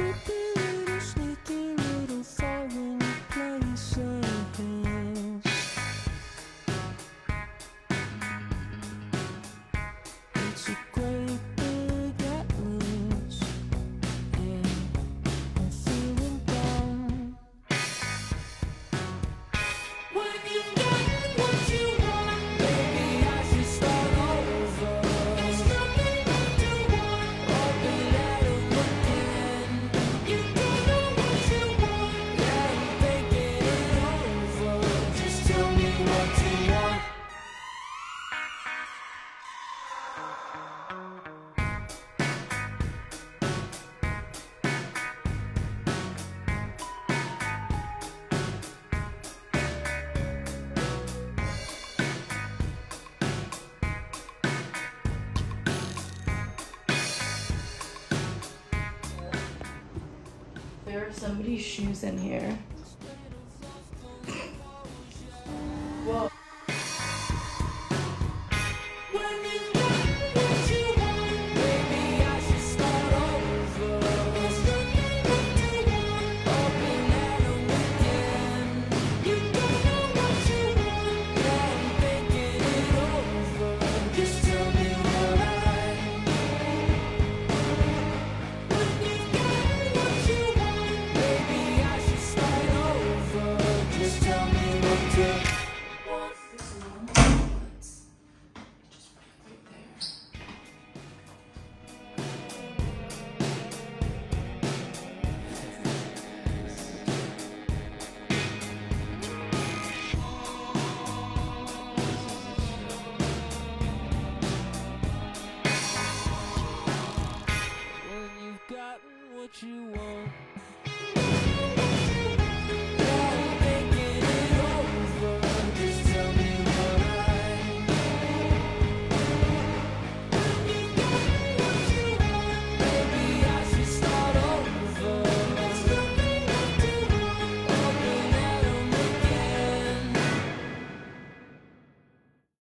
Thank you. Somebody's shoes in here. Whoa. what you want.